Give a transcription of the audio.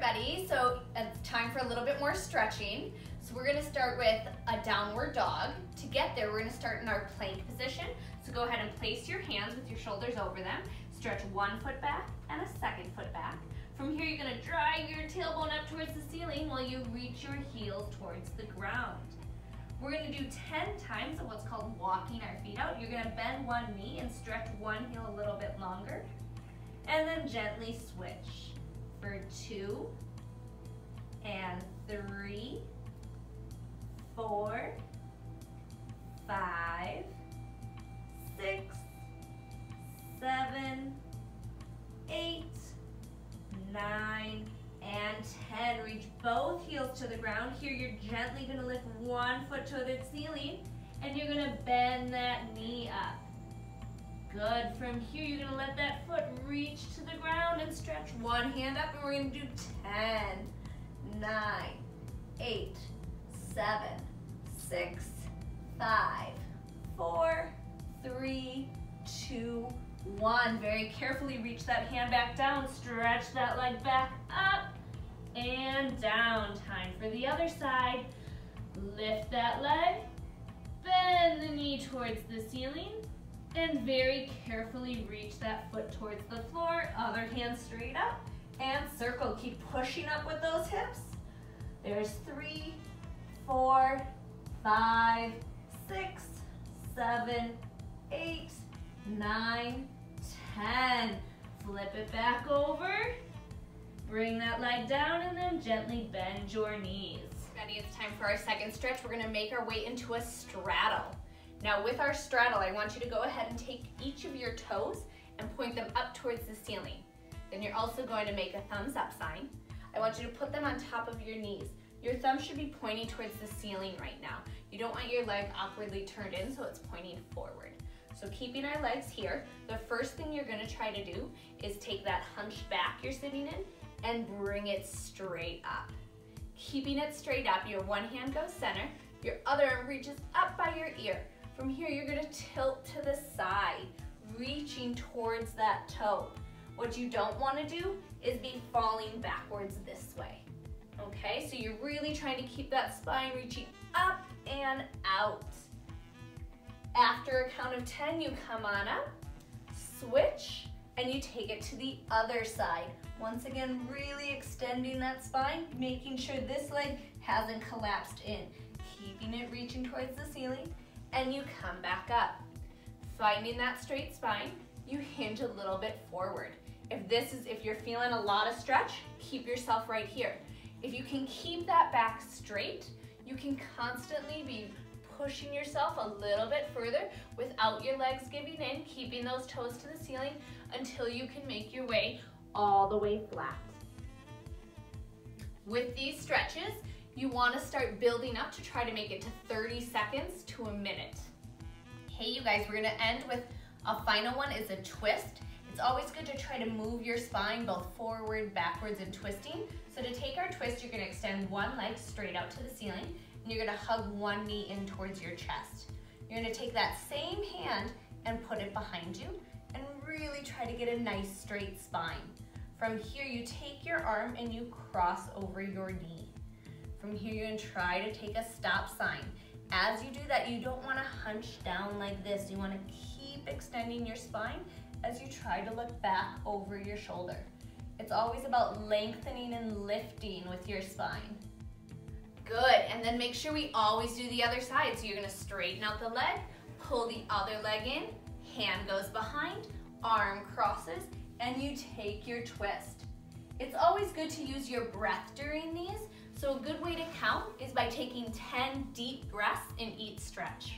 everybody. So it's time for a little bit more stretching. So we're gonna start with a downward dog. To get there, we're gonna start in our plank position. So go ahead and place your hands with your shoulders over them. Stretch one foot back and a second foot back. From here, you're gonna drag your tailbone up towards the ceiling while you reach your heels towards the ground. We're gonna do 10 times of what's called walking our feet out. You're gonna bend one knee and stretch one heel a little bit longer. And then gently switch for two and three, four, five, six, seven, eight, nine, and 10. Reach both heels to the ground. Here you're gently gonna lift one foot to the ceiling and you're gonna bend that knee up. Good. From here, you're gonna let that foot reach to and stretch one hand up and we're gonna do 10, nine, eight, seven, six, five, four, three, two, one. Very carefully reach that hand back down, stretch that leg back up and down. Time for the other side. Lift that leg, bend the knee towards the ceiling, and very carefully reach that foot towards the floor. Other hand straight up and circle. Keep pushing up with those hips. There's three, four, five, six, seven, eight, nine, ten. Flip it back over. Bring that leg down and then gently bend your knees. Ready, it's time for our second stretch. We're gonna make our way into a straddle. Now with our straddle, I want you to go ahead and take each of your toes and point them up towards the ceiling. Then you're also going to make a thumbs up sign. I want you to put them on top of your knees. Your thumb should be pointing towards the ceiling right now. You don't want your leg awkwardly turned in so it's pointing forward. So keeping our legs here, the first thing you're gonna try to do is take that hunched back you're sitting in and bring it straight up. Keeping it straight up, your one hand goes center, your other arm reaches up by your ear. From here, you're gonna tilt to the side, reaching towards that toe. What you don't wanna do is be falling backwards this way. Okay, so you're really trying to keep that spine reaching up and out. After a count of 10, you come on up, switch, and you take it to the other side. Once again, really extending that spine, making sure this leg hasn't collapsed in. Keeping it reaching towards the ceiling, and you come back up. Finding that straight spine, you hinge a little bit forward. If this is, if you're feeling a lot of stretch, keep yourself right here. If you can keep that back straight, you can constantly be pushing yourself a little bit further without your legs giving in, keeping those toes to the ceiling until you can make your way all the way flat. With these stretches, you wanna start building up to try to make it to 30 seconds to a minute. Hey you guys, we're gonna end with a final one is a twist. It's always good to try to move your spine both forward, backwards, and twisting. So to take our twist, you're gonna extend one leg straight out to the ceiling, and you're gonna hug one knee in towards your chest. You're gonna take that same hand and put it behind you, and really try to get a nice straight spine. From here, you take your arm and you cross over your knee. From here, you're gonna try to take a stop sign. As you do that, you don't wanna hunch down like this. You wanna keep extending your spine as you try to look back over your shoulder. It's always about lengthening and lifting with your spine. Good, and then make sure we always do the other side. So you're gonna straighten out the leg, pull the other leg in, hand goes behind, arm crosses, and you take your twist. It's always good to use your breath during these, so a good way to count is by taking 10 deep breaths in each stretch.